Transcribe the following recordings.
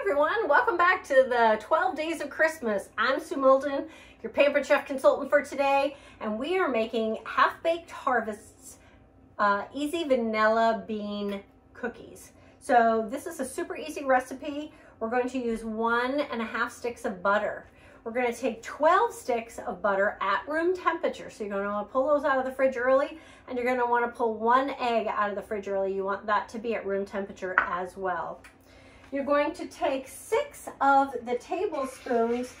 everyone, welcome back to the 12 Days of Christmas. I'm Sue Moulton, your Pampered Chef consultant for today, and we are making Half-Baked Harvests uh, Easy Vanilla Bean Cookies. So this is a super easy recipe. We're going to use one and a half sticks of butter. We're going to take 12 sticks of butter at room temperature. So you're going to want to pull those out of the fridge early and you're going to want to pull one egg out of the fridge early. You want that to be at room temperature as well. You're going to take six of the tablespoons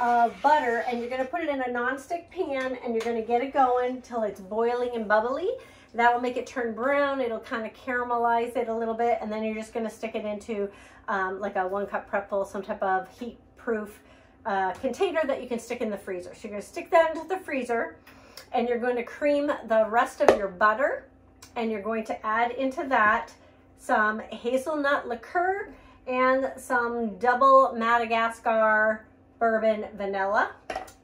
of butter and you're going to put it in a nonstick pan and you're going to get it going until it's boiling and bubbly. That will make it turn brown. It'll kind of caramelize it a little bit and then you're just going to stick it into um, like a one cup prep bowl, some type of heat proof uh, container that you can stick in the freezer. So you're going to stick that into the freezer and you're going to cream the rest of your butter and you're going to add into that some hazelnut liqueur and some double Madagascar bourbon vanilla.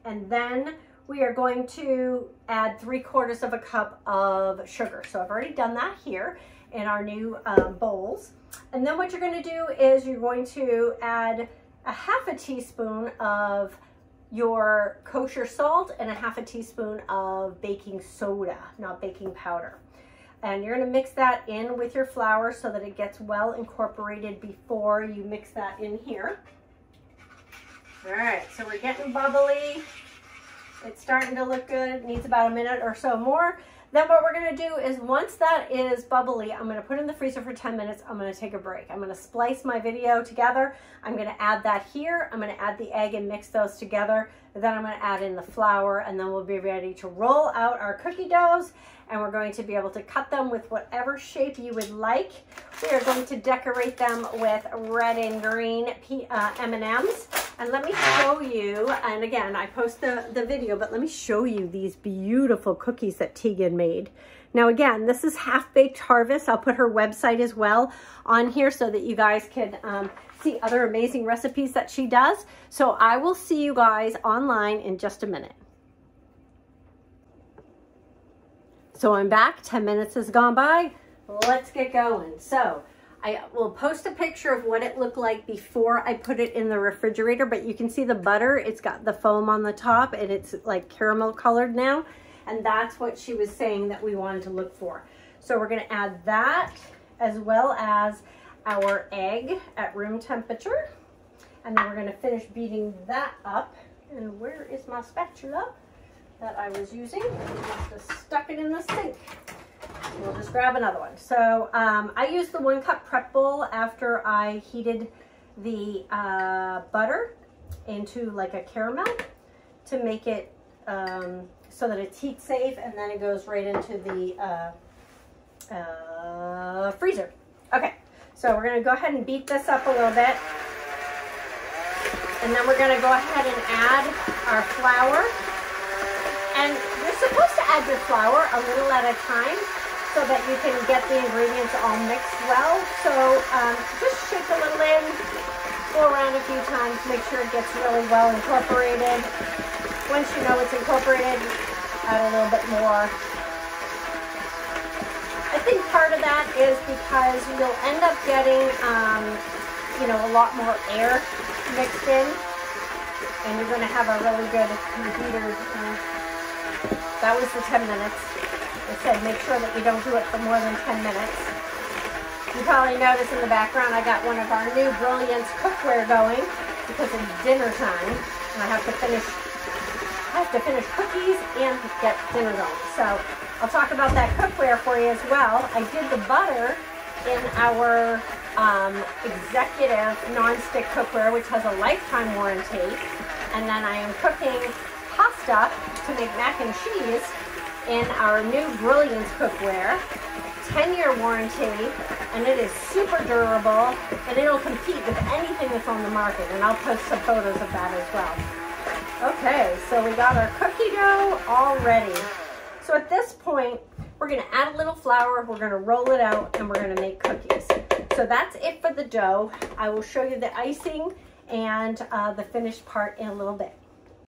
And then we are going to add three quarters of a cup of sugar. So I've already done that here in our new um, bowls. And then what you're gonna do is you're going to add a half a teaspoon of your kosher salt and a half a teaspoon of baking soda, not baking powder. And you're gonna mix that in with your flour so that it gets well incorporated before you mix that in here. All right, so we're getting bubbly. It's starting to look good. It needs about a minute or so more. Then what we're gonna do is once that is bubbly, I'm gonna put in the freezer for 10 minutes. I'm gonna take a break. I'm gonna splice my video together. I'm gonna add that here. I'm gonna add the egg and mix those together. Then I'm gonna add in the flour and then we'll be ready to roll out our cookie doughs and we're going to be able to cut them with whatever shape you would like. We are going to decorate them with red and green uh, M&Ms. And let me show you, and again, I post the, the video, but let me show you these beautiful cookies that Tieghan made. Now again, this is Half Baked Harvest. I'll put her website as well on here so that you guys can um, see other amazing recipes that she does. So I will see you guys online in just a minute. So I'm back, 10 minutes has gone by. Let's get going. So I will post a picture of what it looked like before I put it in the refrigerator, but you can see the butter, it's got the foam on the top and it's like caramel colored now. And that's what she was saying that we wanted to look for. So we're gonna add that as well as our egg at room temperature. And then we're gonna finish beating that up. And where is my spatula that I was using? I must have stuck it in the sink. We'll just grab another one. So um, I used the one cup prep bowl after I heated the uh, butter into like a caramel to make it um, so that it's heat safe and then it goes right into the uh, uh, freezer. Okay, so we're gonna go ahead and beat this up a little bit. And then we're gonna go ahead and add our flour. And you're supposed to add your flour a little at a time so that you can get the ingredients all mixed well. So um, just shake a little in, go around a few times, make sure it gets really well incorporated. Once you know it's incorporated, add a little bit more. I think part of that is because you'll end up getting, um, you know, a lot more air mixed in, and you're going to have a really good. Uh, that was the 10 minutes. It said make sure that you don't do it for more than 10 minutes. You probably notice in the background I got one of our new Brilliance cookware going because it's dinner time and I have to finish I have to finish cookies and get dinner going. So I'll talk about that cookware for you as well. I did the butter in our um, executive non-stick cookware, which has a lifetime warranty. And then I am cooking pasta to make mac and cheese in our new Brilliance cookware. 10-year warranty, and it is super durable, and it'll compete with anything that's on the market, and I'll post some photos of that as well. Okay, so we got our cookie dough all ready. So at this point, we're gonna add a little flour, we're gonna roll it out, and we're gonna make cookies. So that's it for the dough. I will show you the icing and uh, the finished part in a little bit.